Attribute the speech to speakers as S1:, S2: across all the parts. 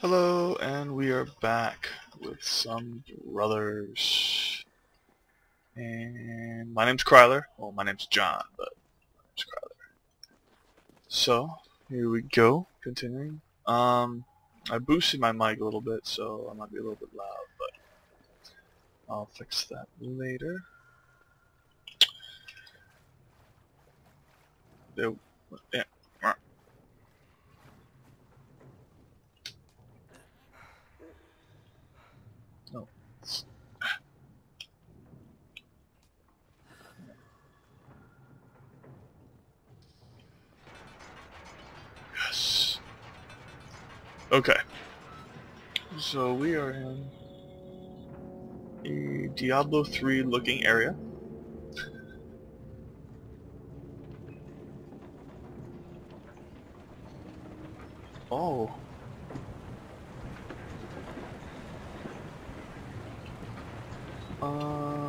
S1: Hello, and we are back with some brothers. And my name's Khryler. Well, my name's John, but my name's Khryler. So, here we go, continuing. Um, I boosted my mic a little bit, so I might be a little bit loud, but I'll fix that later. There, yeah. No. Yes. Okay. So we are in a Diablo 3 looking area. Oh. Um.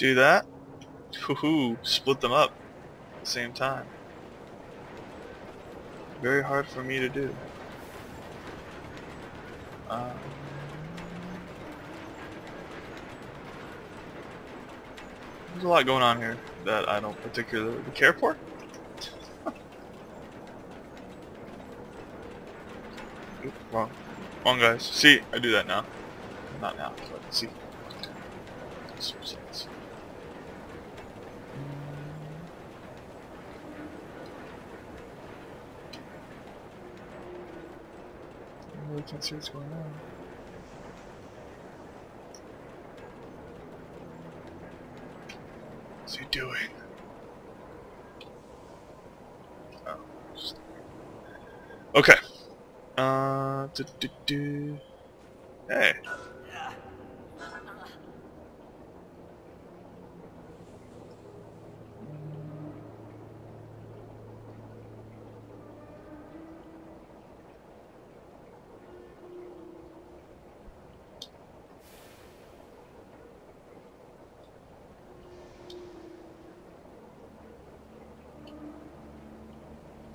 S1: See that? Hoo split them up at the same time. Very hard for me to do. Um, there's a lot going on here that I don't particularly care for. Wrong. Wrong guys. See, I do that now. Not now, but see. Really can't see what's going on. What's he doing? Oh, just... Okay. Uh, do, do, do. Hey.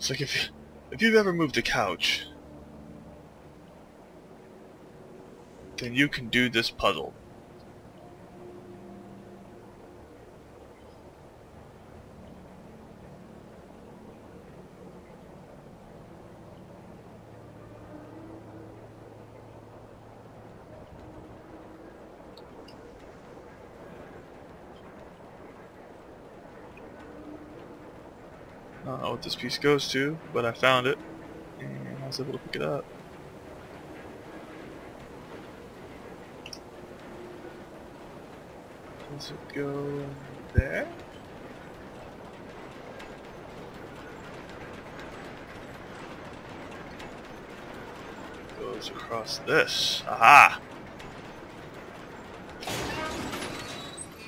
S1: It's like if if you've ever moved a couch, then you can do this puzzle. This piece goes to, but I found it, and I was able to pick it up. Does it go there? Goes across this. Aha!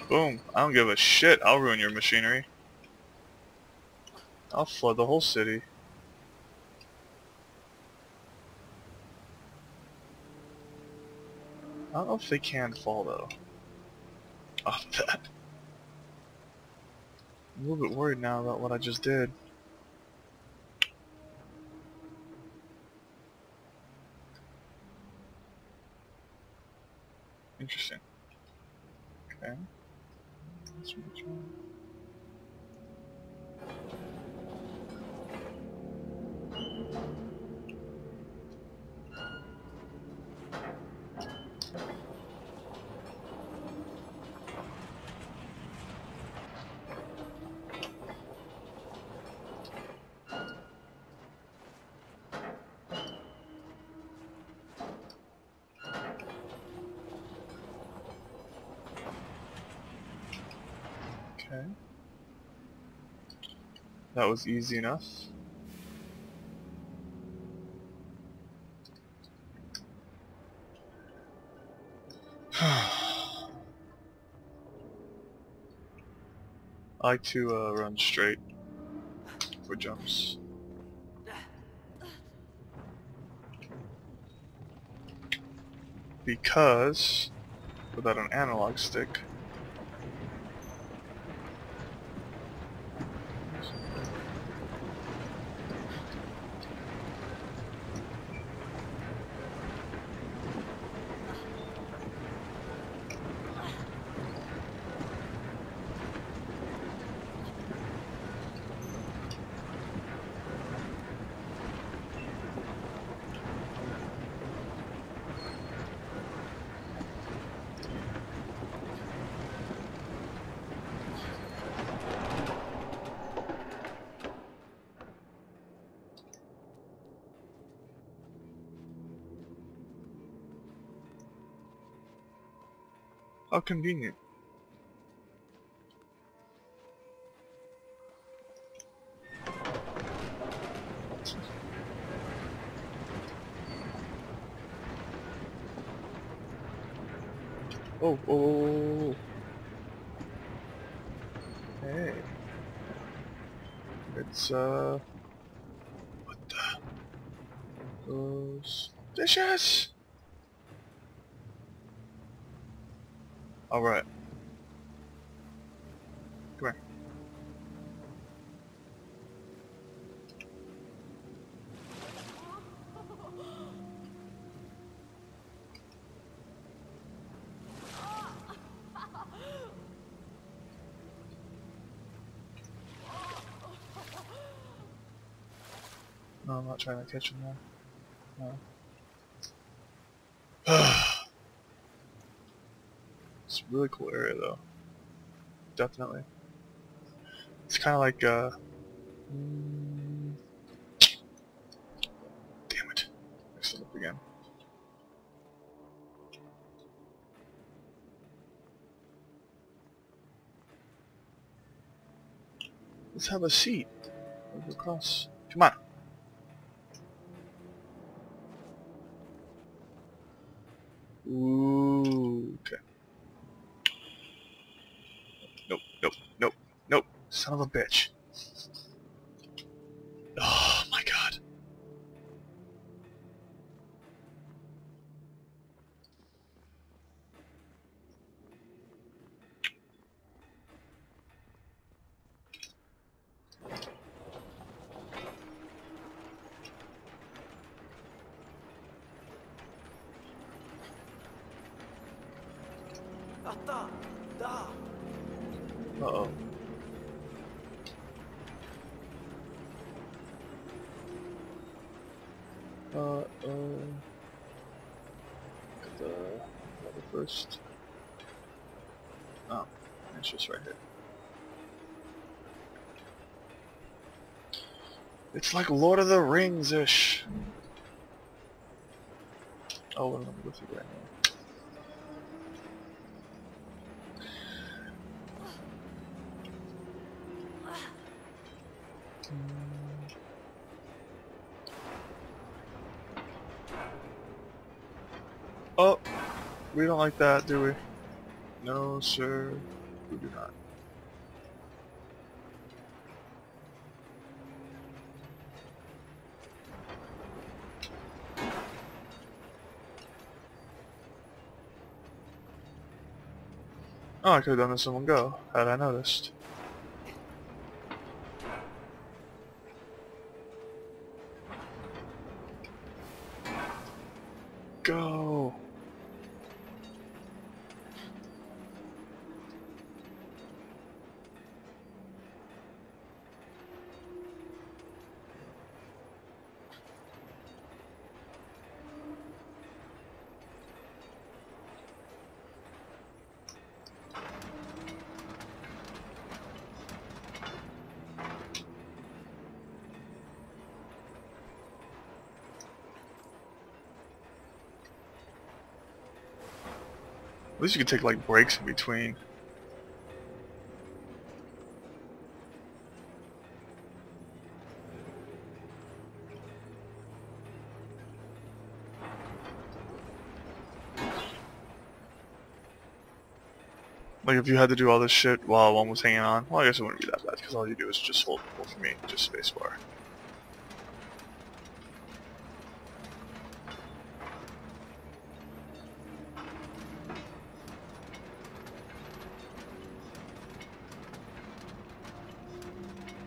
S1: Boom. I don't give a shit. I'll ruin your machinery. I'll flood the whole city. I don't know if they can fall though. Off that. I'm a little bit worried now about what I just did. that was easy enough. I like to uh, run straight for jumps. Because without an analog stick, How convenient. Oh, oh, oh, oh, oh. Hey. It's, uh... What the... Those... Dishes! Alright. Come here. No, I'm not trying to catch him now. No. It's a really cool area though. Definitely. It's kind of like, uh... mm, damn it. Mixed it up again. Let's have a seat. Over across. Come on. Son of a bitch. Oh my god.
S2: Atta! Da!
S1: Uh-oh. Uh-oh. Get the level first. Oh, it's just right here. It's like Lord of the. Oh, let me go through right now. Hmm. Oh, we don't like that, do we? No, sir, we do not. I could have done this in one go, had I noticed. Go! At least you can take like breaks in between. Like if you had to do all this shit while one was hanging on, well I guess it wouldn't be that bad because all you do is just hold, hold for me, just spacebar.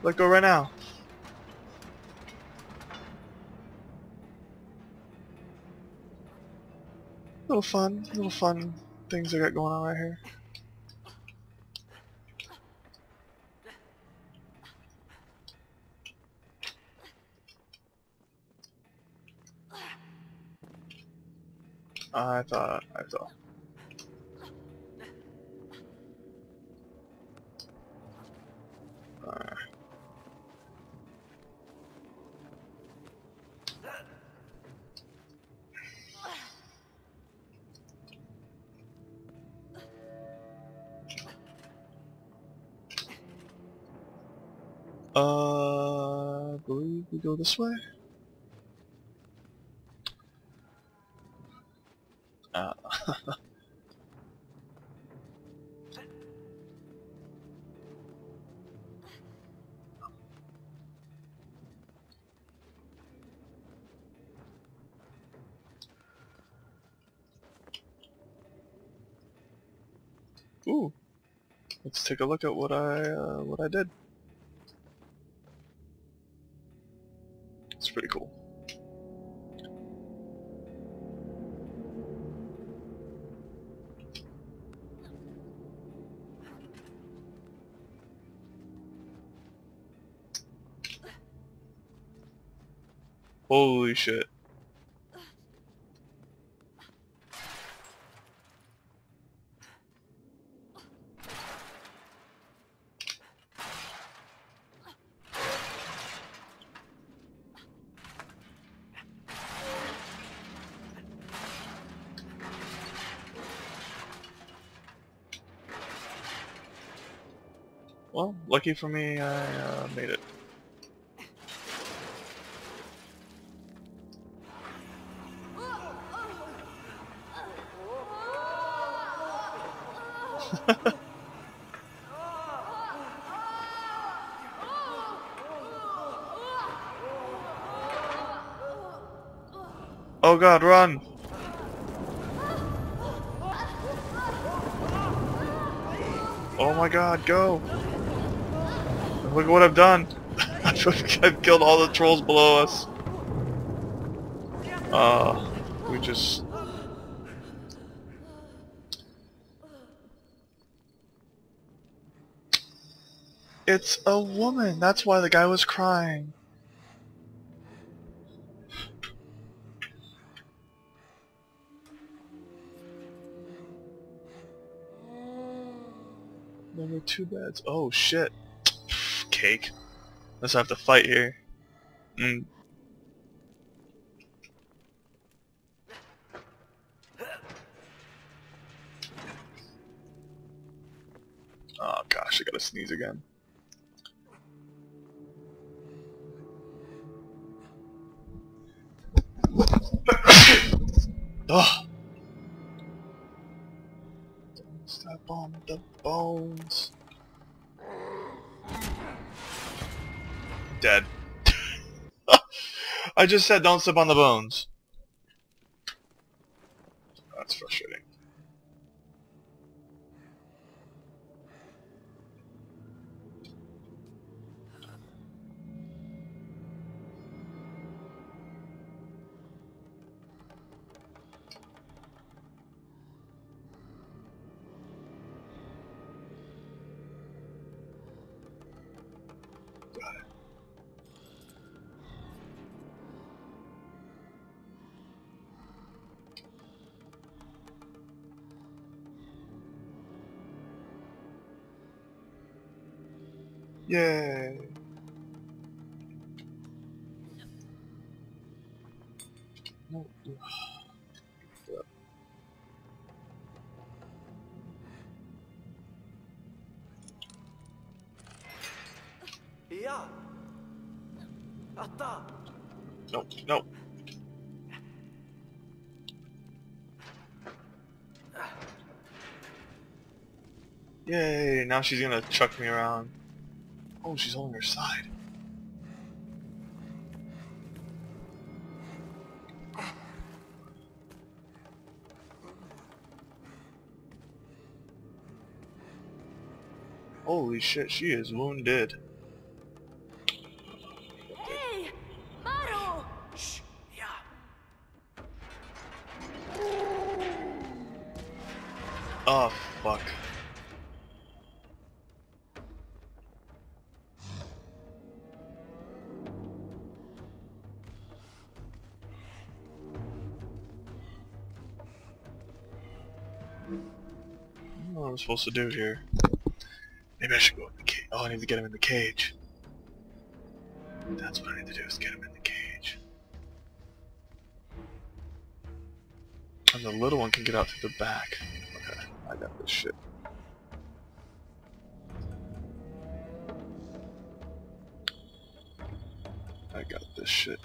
S1: Let go right now. Little fun, little fun things I got going on right here. I thought, I thought. This way. Uh, Ooh, let's take a look at what I uh, what I did. Shit. Well, lucky for me, I uh, made it. Oh god, run! Oh my god, go! Look at what I've done! I've killed all the trolls below us. Uh, we just... It's a woman! That's why the guy was crying. Two beds. Oh shit. Cake. Let's have to fight here. Mm. Oh gosh, I gotta sneeze again. Ugh. Step on the bones. Dead. I just said don't step on the bones. That's frustrating. Yay! No.
S2: Ja! Atta!
S1: No, no. Yay, now she's gonna chuck me around. Oh, she's holding her side. Holy shit, she is wounded. Supposed to do here. Maybe I should go in the cage. Oh, I need to get him in the cage. That's what I need to do, is get him in the cage. And the little one can get out through the back. Okay, I got this shit. I got this shit.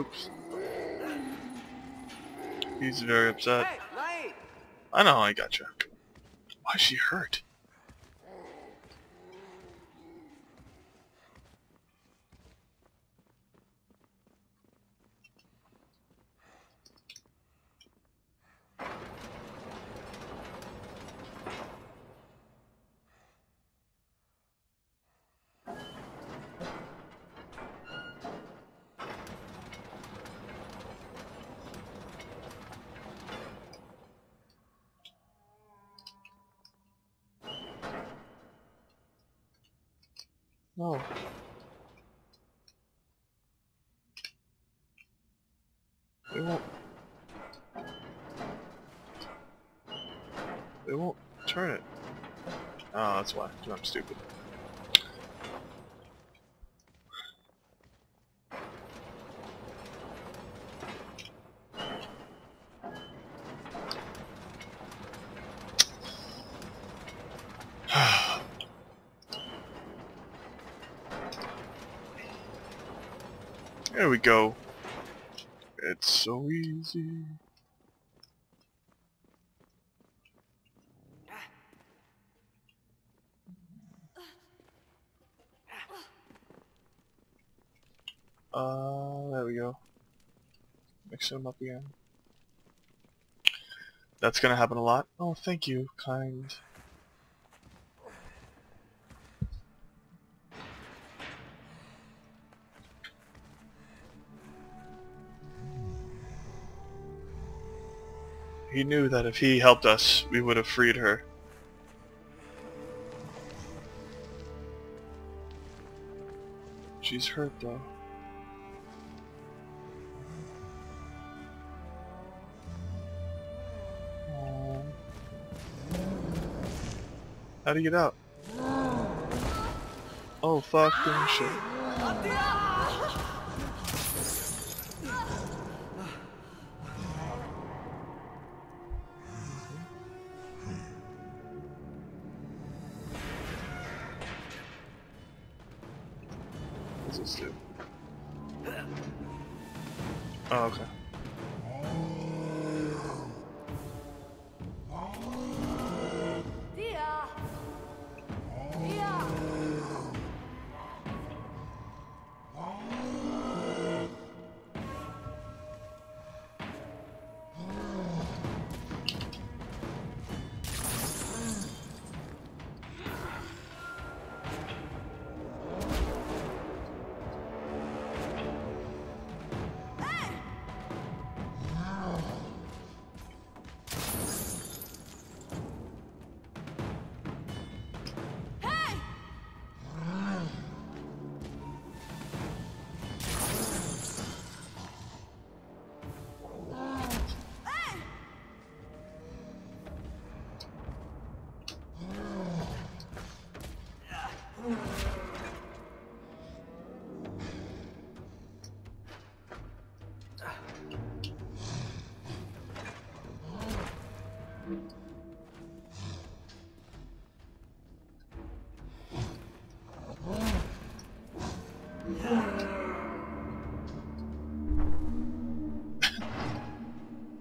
S1: Oops. He's very upset.
S2: Hey,
S1: I know I gotcha. Why is she hurt? No. They won't. They won't turn it. I'm stupid. There we go. It's so easy. Uh, there we go. Mixing them up again. That's gonna happen a lot. Oh, thank you, kind. He knew that if he helped us, we would have freed her. She's hurt though. How do you get out? Oh fucking shit.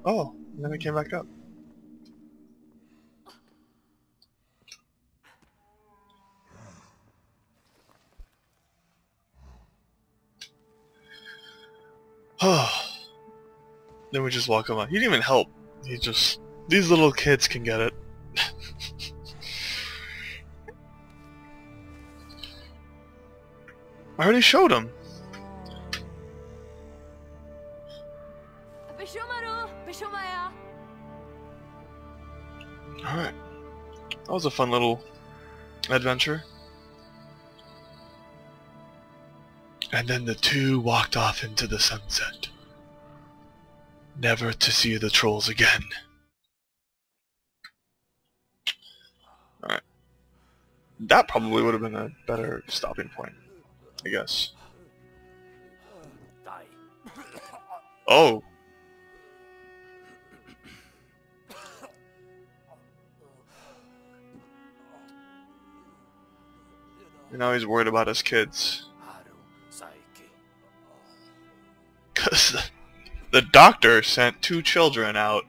S1: Oh, and then it came back up. Then we just walk him out. He didn't even help. He just... These little kids can get it. I already showed him. Alright. That was a fun little adventure. And then the two walked off into the sunset. Never to see the trolls again. That probably would have been a better stopping point, I guess. Oh! And now he's worried about his kids. Because the doctor sent two children out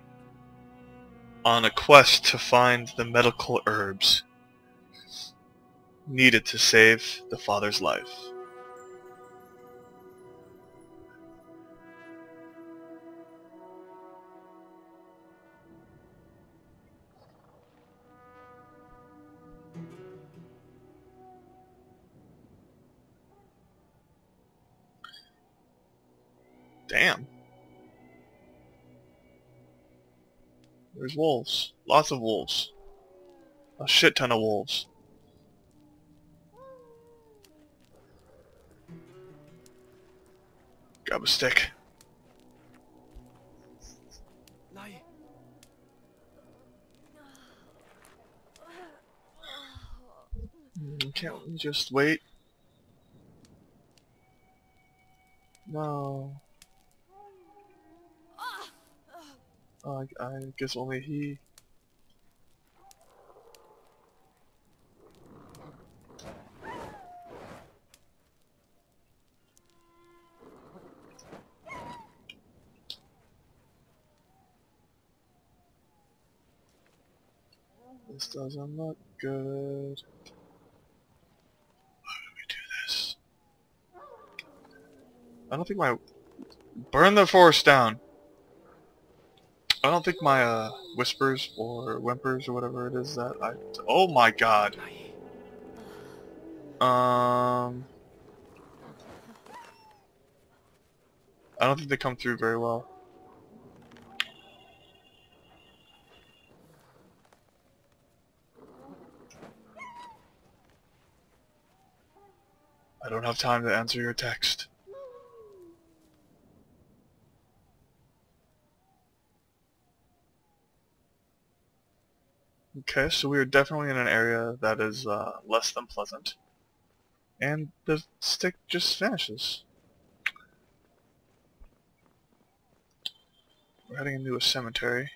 S1: on a quest to find the medical herbs needed to save the father's life. Damn. There's wolves. Lots of wolves. A shit ton of wolves. Grab a stick. Mm, Can't we just wait? No. I, I guess only he. Doesn't look good. Why would we do this? I don't think my... Burn the forest down! I don't think my, uh, whispers or whimpers or whatever it is that I... Oh my god! Um... I don't think they come through very well. I don't have time to answer your text. Okay, so we are definitely in an area that is uh, less than pleasant. And the stick just vanishes. We're heading into a cemetery.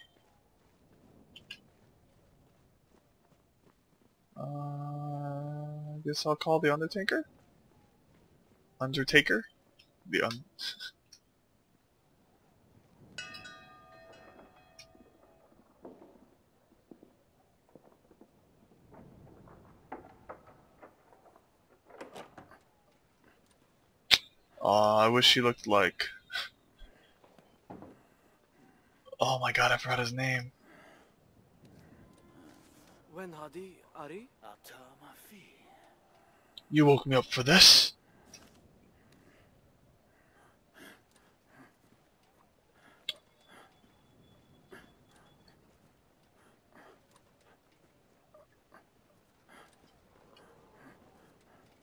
S1: Uh, I guess I'll call the Undertaker? Undertaker? The un Aw, uh, I wish he looked like... Oh my god, I forgot his name. You woke me up for this?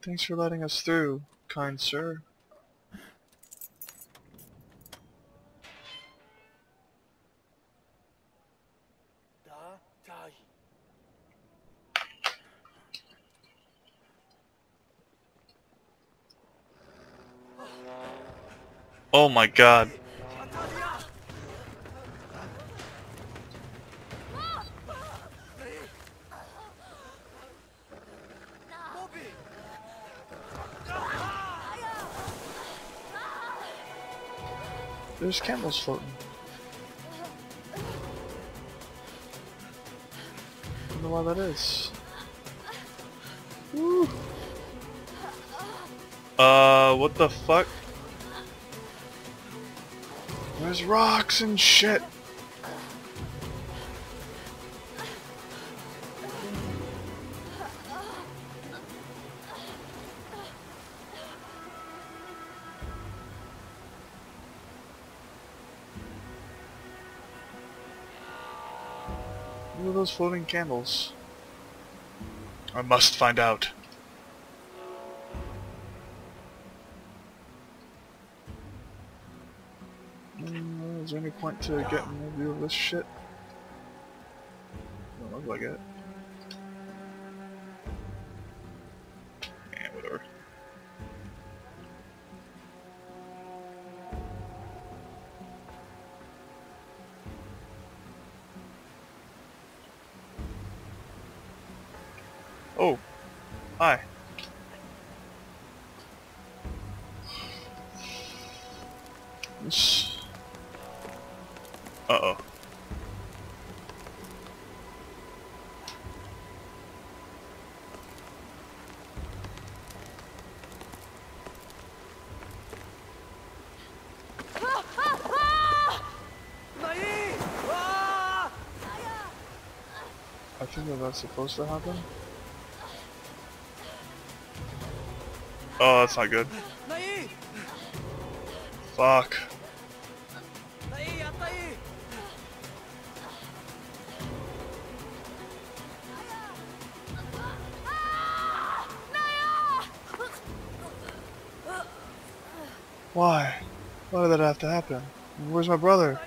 S1: Thanks for letting us through, kind sir. Oh my god. There's candles floating. I don't know why that is. Woo. Uh, what the fuck? There's rocks and shit. What are those floating candles? I must find out. Mm, is there any point to getting a view of this shit? Don't look like it. That supposed to happen. Oh, that's not good. Fuck. Why? Why did that have to happen? Where's my brother?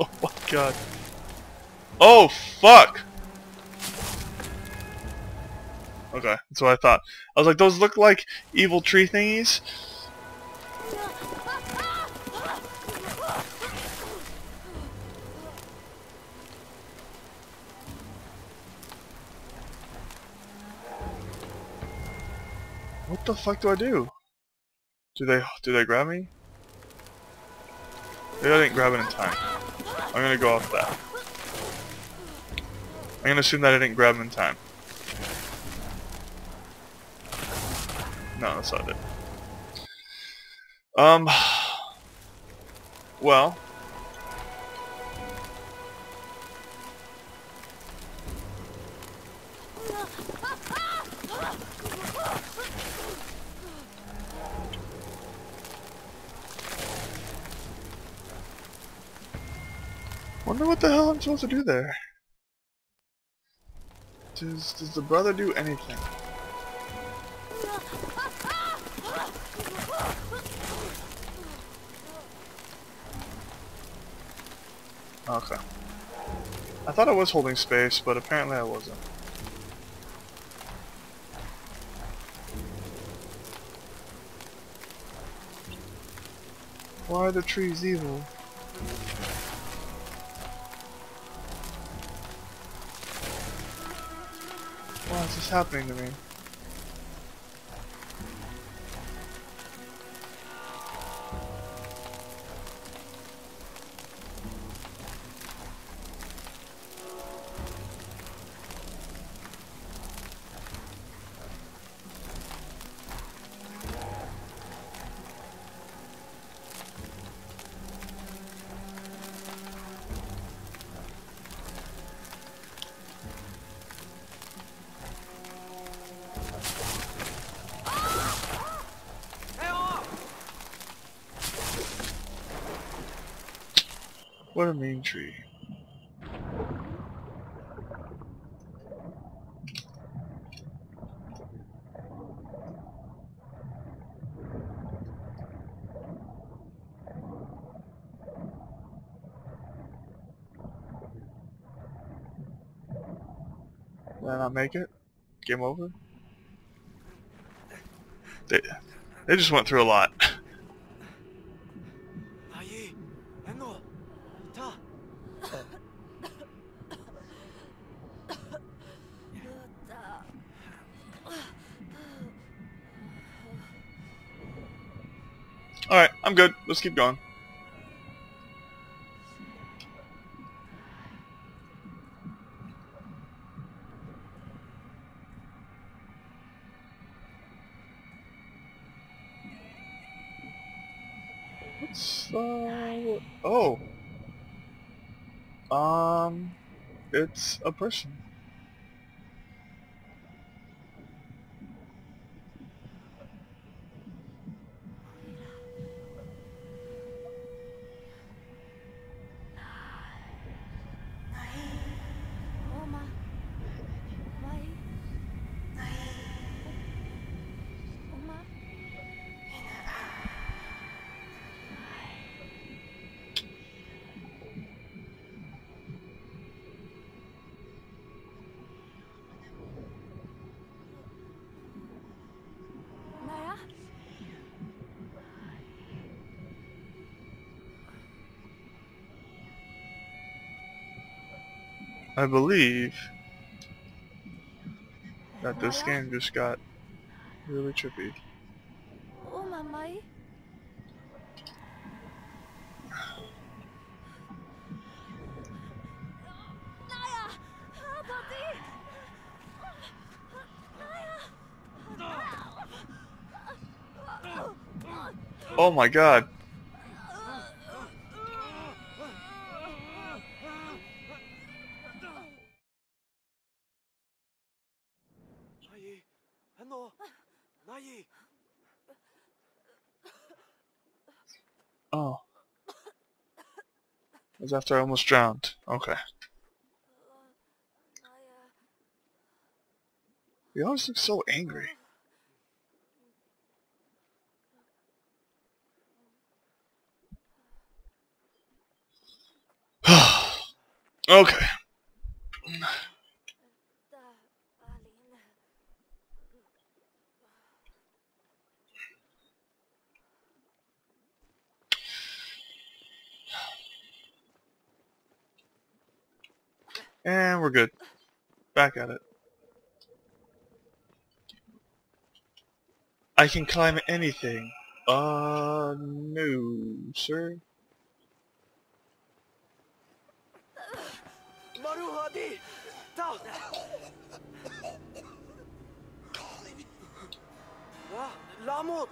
S1: Oh my god. Oh fuck! Okay, that's what I thought. I was like, those look like evil tree thingies. What the fuck do I do? Do they do they grab me? Maybe I didn't grab it in time. I'm gonna go off that. I'm gonna assume that I didn't grab him in time. No, that's not it. Um. Well. What the hell am I'm supposed to do there. Does does the brother do anything? Okay. I thought I was holding space, but apparently I wasn't. Why are the trees evil? Happening to me? What a mean tree. Did I not make it? Game over? They, they just went through a lot. Let's keep going. Uh, oh. Um, it's a person. I believe that this game just got really trippy.
S3: Oma, Mai? Naya! Buddy!
S1: Oh my god. After I almost drowned. Okay. You always look so angry. okay.
S3: Darling.
S1: And we're good. Back at it. I can climb anything. Uh, no, sir.
S2: Maruhadi, down. Ah, Lamot.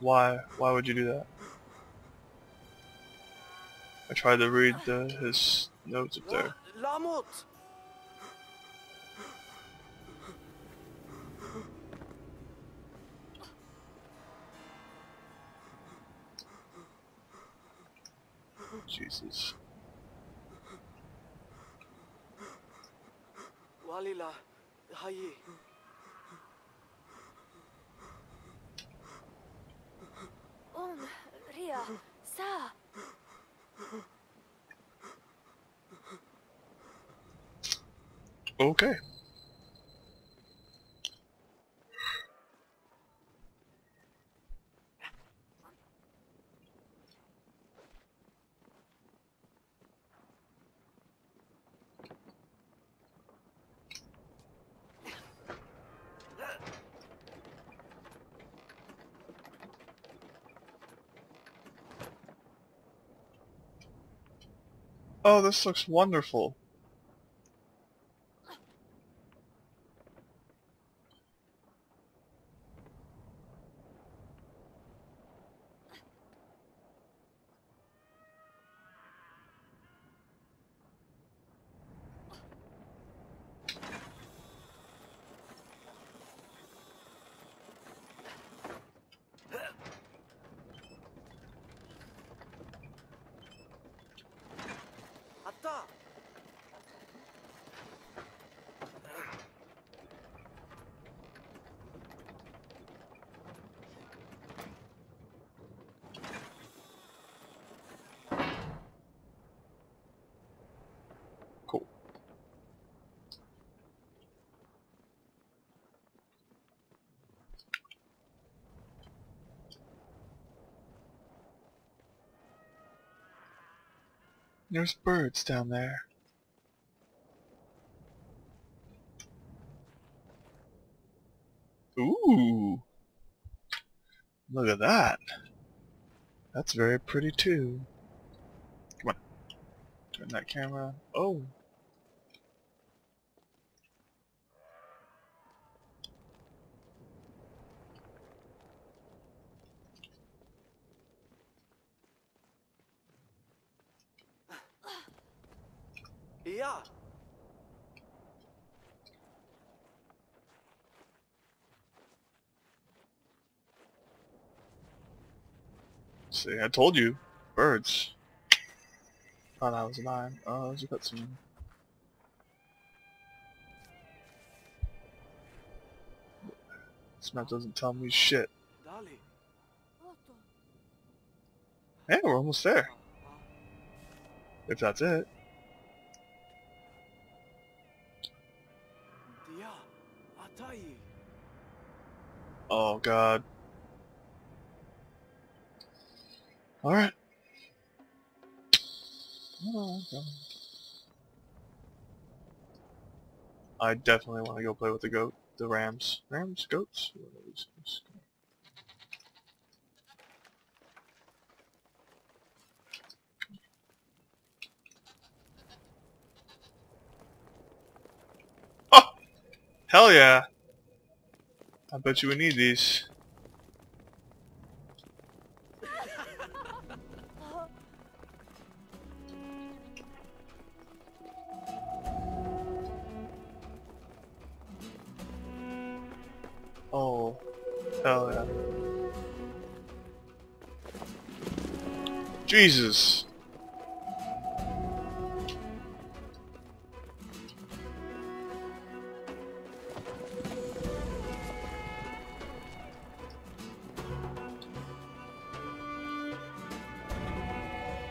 S1: Why? Why would you do that? I tried to read the, his notes up there. Jesus.
S3: Walila, Hayi. Sa.
S1: Okay. Oh, this looks wonderful. There's birds down there. Ooh. Look at that. That's very pretty too. Come on. Turn that camera. Oh. See, I told you. Birds. Thought I was lying. Oh, there's a cutscene. This map doesn't tell me shit. Hey, we're almost there. If that's it. Oh god. Alright. Oh, I definitely want to go play with the goat. The rams. Rams? Goats? Oh! Hell yeah! I bet you we need these. Hell yeah. Jesus!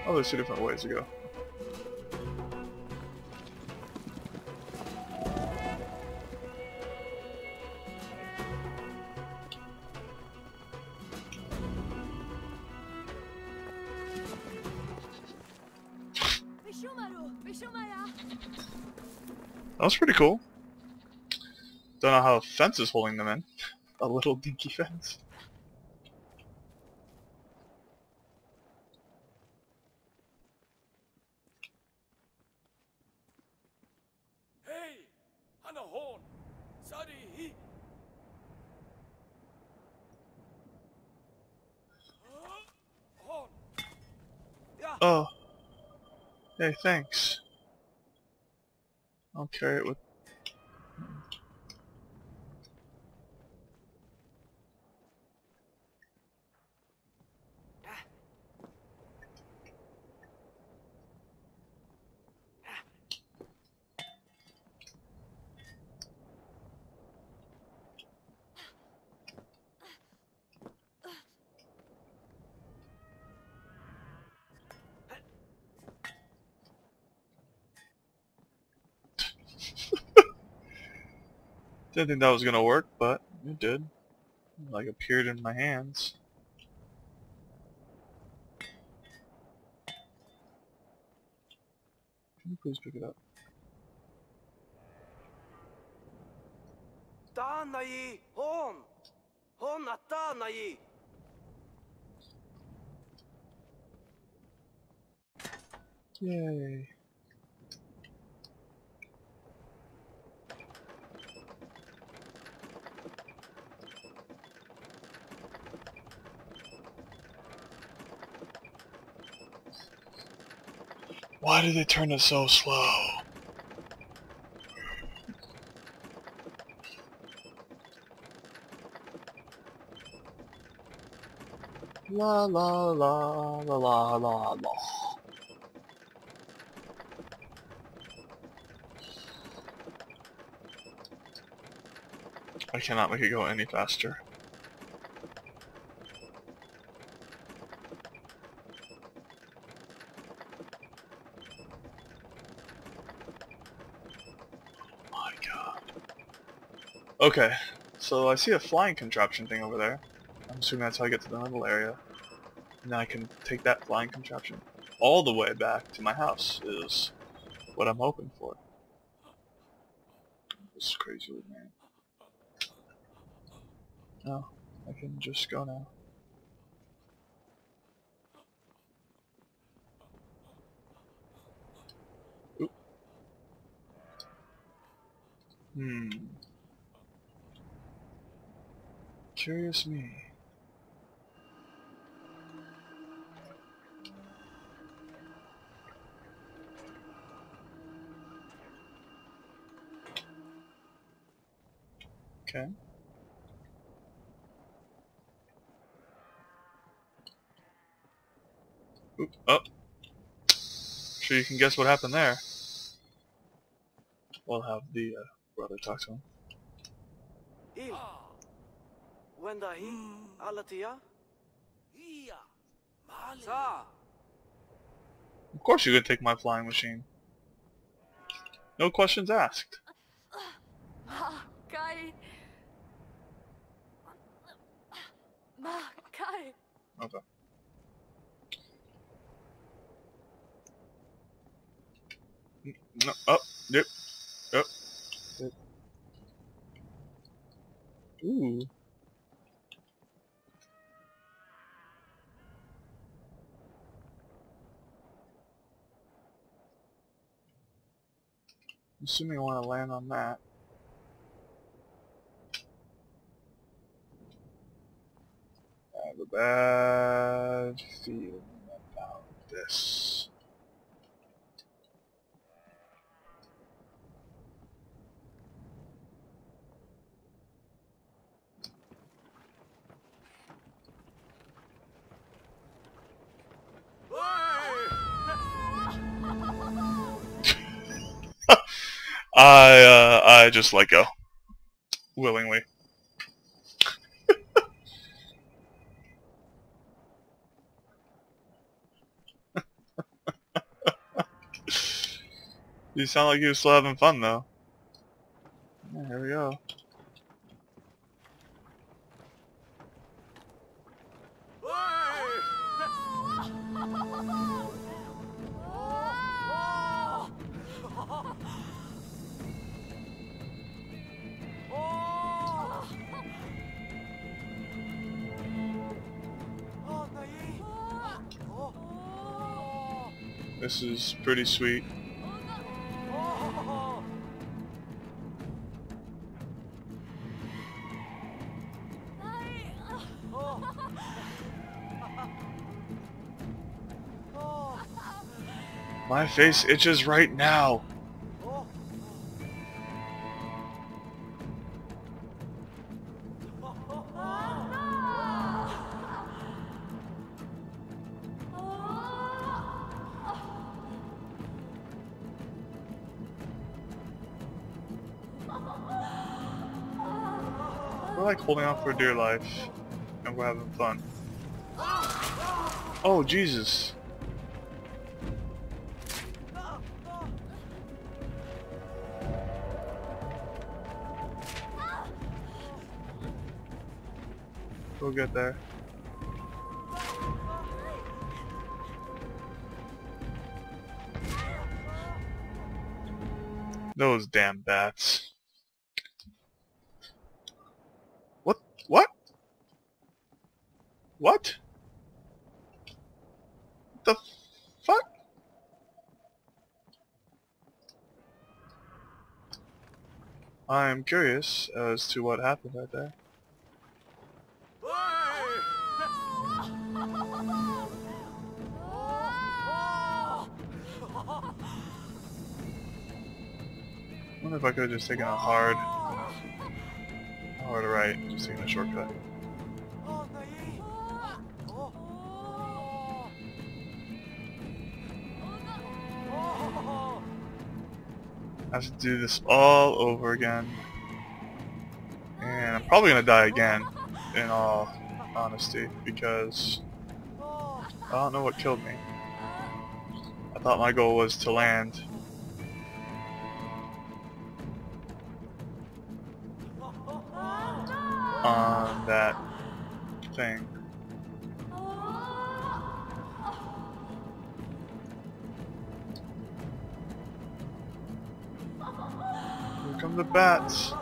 S1: Oh, there's two different ways to go. was pretty cool. Don't know how a fence is holding them in. a little dinky fence. Oh. Hey, thanks. I'll carry it with... Didn't think that was gonna work, but it did. It, like appeared in my hands. Can you please pick it up?
S2: Horn! Horn
S1: Yay. Why do they turn it so slow? La la la la la la la. I cannot make it go any faster. Okay, so I see a flying contraption thing over there. I'm assuming that's how I get to the middle area. And then I can take that flying contraption all the way back to my house is what I'm hoping for. This crazy old man. No, I can just go now. Oop. Hmm. Curious me. Okay. Oop, oh. Sure you can guess what happened there. We'll have the uh, brother talk to him.
S2: Il. Wendahi. Hmm. Alatia. Sa.
S1: Of course you could take my flying machine. No questions asked.
S3: Ma, Kai. Ma, Kai.
S1: Okay. No, oh, yep, yep, yep. Ooh. Assuming I want to land on that. I have a bad feeling about this. I uh, I just let go willingly. you sound like you're still having fun though. Yeah, here we go. This is pretty sweet. My face itches right now. Holding on for dear life, and we're having fun. Oh Jesus! We'll get there. Those damn bats. I'm curious as to what happened right there. I wonder if I could have just taken a hard, hard right, just taking a shortcut. I have to do this all over again. And I'm probably gonna die again, in all honesty, because I don't know what killed me. I thought my goal was to land. Bats.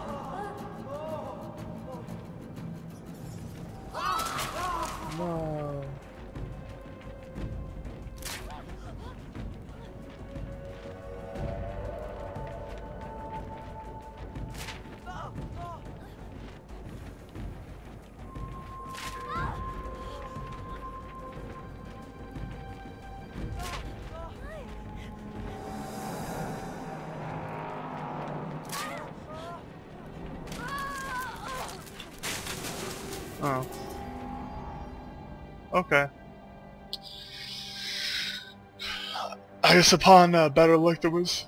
S1: upon uh, better look there was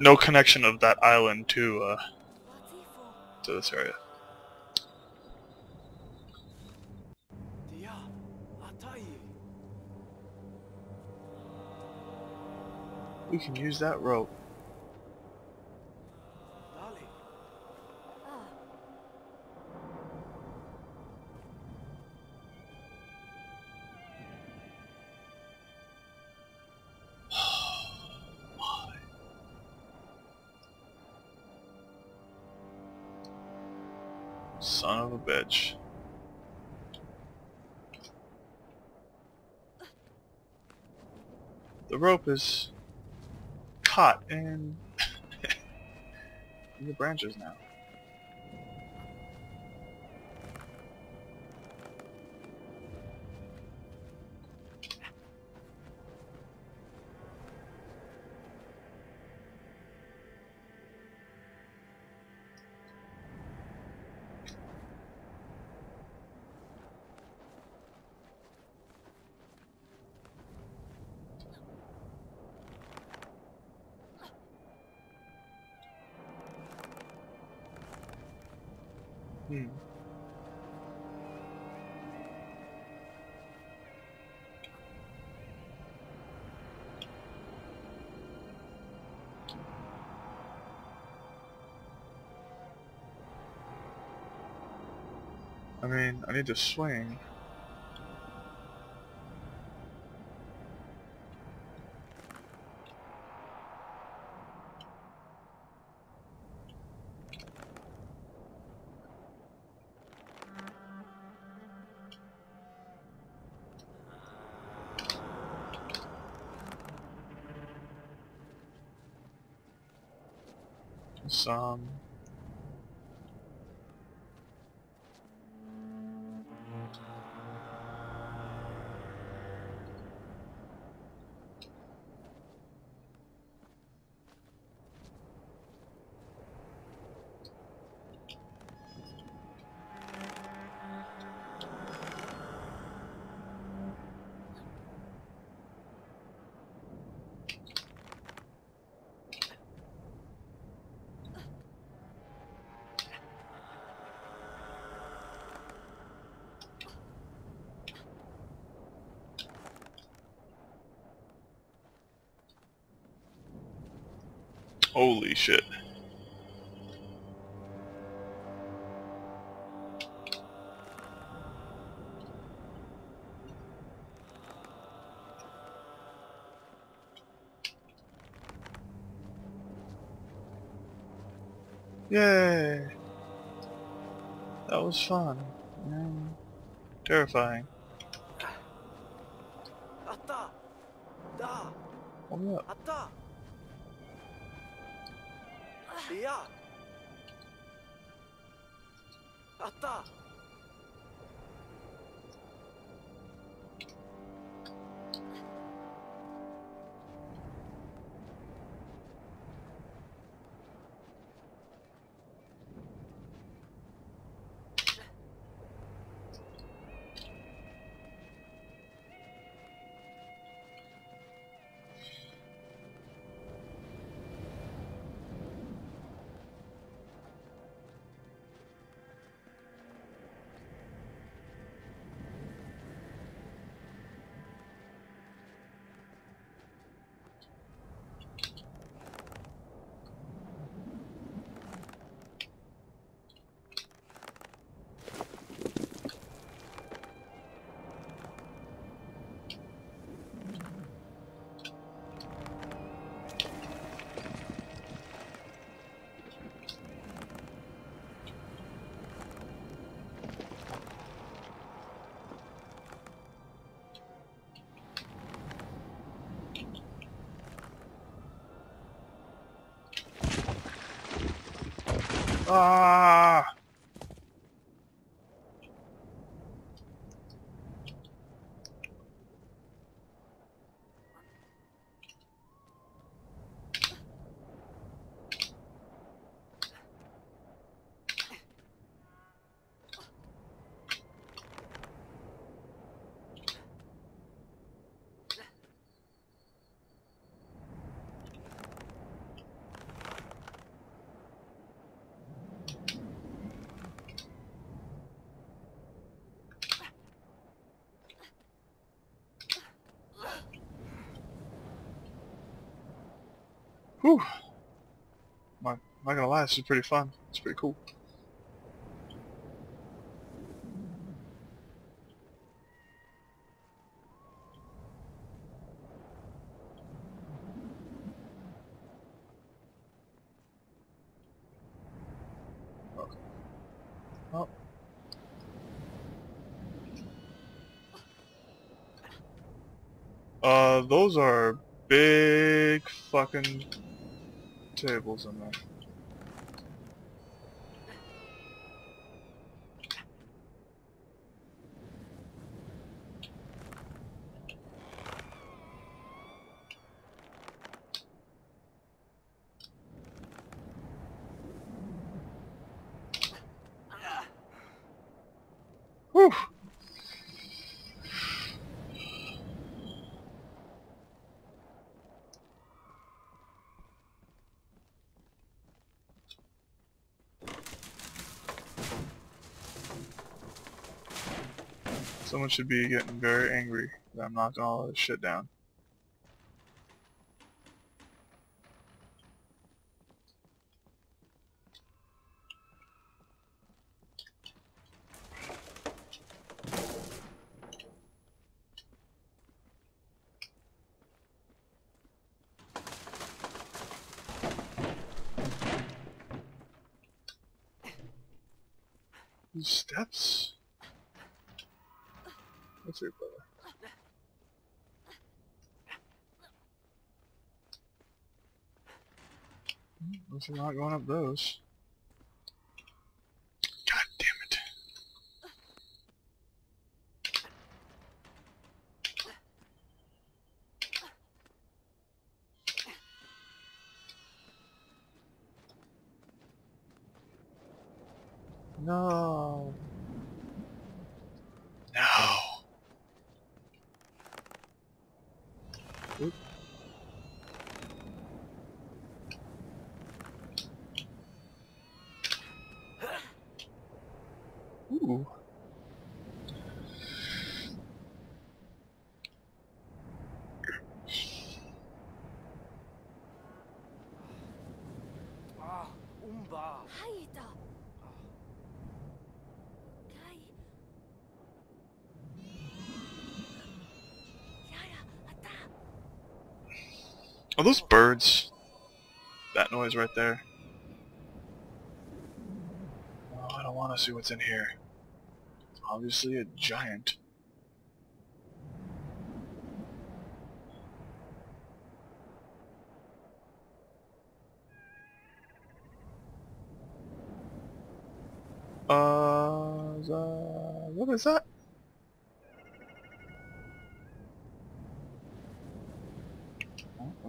S1: no connection of that island to uh, to this area. We can use that rope. Son of a bitch. The rope is caught in, in the branches now. I need to swing. Some. Holy shit. Yay! That was fun. Mm. Terrifying. Hold up. Ah! Whew. Not, not gonna lie, this is pretty fun. It's pretty cool. Okay. Oh. Uh, those are big fucking tables in there. Whew. Someone should be getting very angry that I'm knocking all this shit down. These steps? Let's see, brother. You're not going up those. Are those birds? That noise right there. Oh, I don't want to see what's in here. It's obviously a giant. Uh, what is that?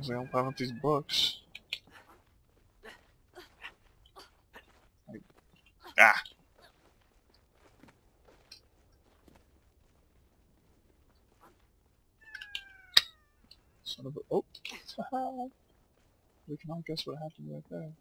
S1: I was gonna open up these books. Like, ah. Son of a oh. we can all guess what happened right there.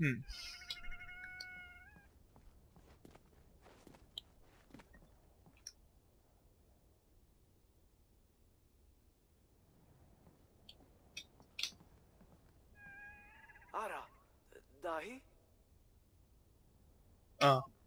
S2: 嗯。
S1: 阿
S3: 拉，达希。
S1: 啊。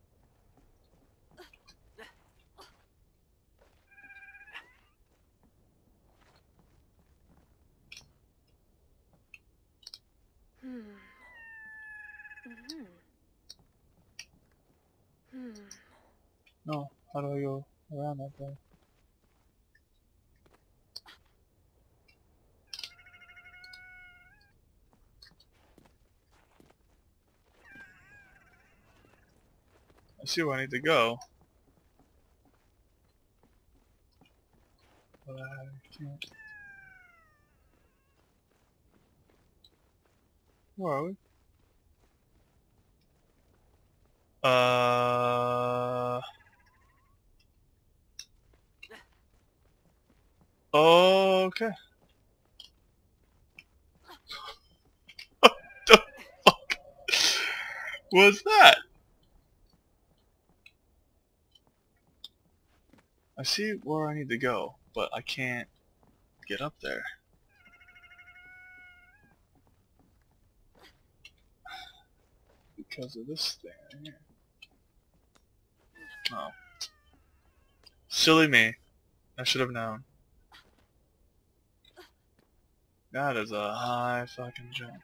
S1: How do I go around that thing? I see where I need to go. But I can't. Where are we? Uh. Okay. what the fuck was that? I see where I need to go, but I can't get up there. Because of this thing right here. Oh. Silly me. I should have known. That is a high fucking jump.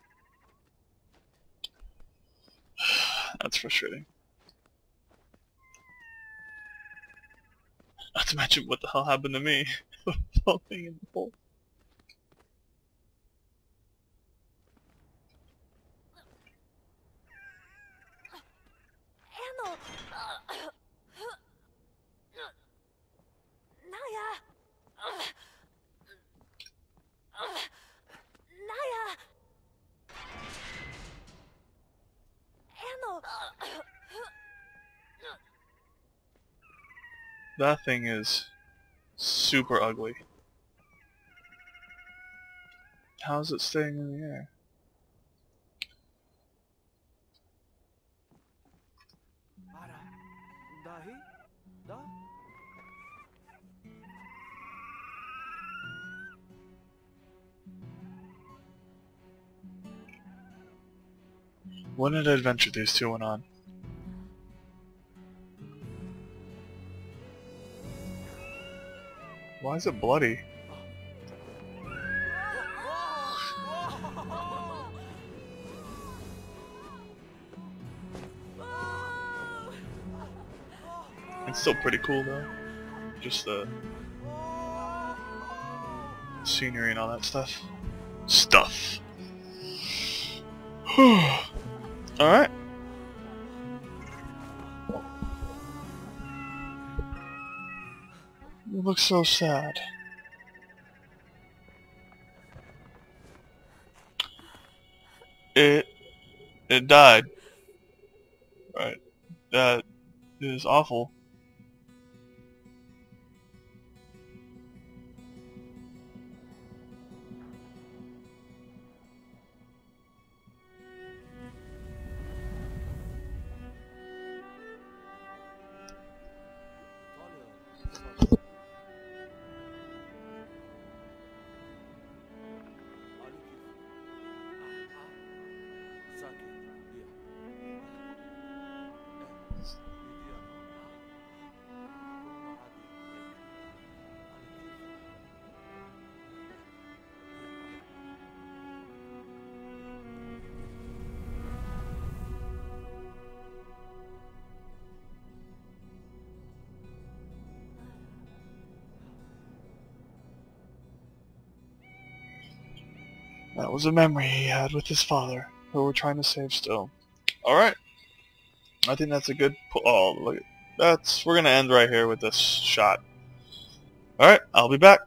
S1: That's frustrating. Not to mention what the hell happened to me. Falling in the hole. That thing is super ugly. How is it staying in the air? What an adventure these two went on. Why is it bloody? It's still pretty cool though. Just the scenery and all that stuff. Stuff. Alright. Look so sad. It it died. Right. That is awful. Was a memory he had with his father, who we're trying to save still. Alright. I think that's a good oh look that's we're gonna end right here with this shot. Alright, I'll be back.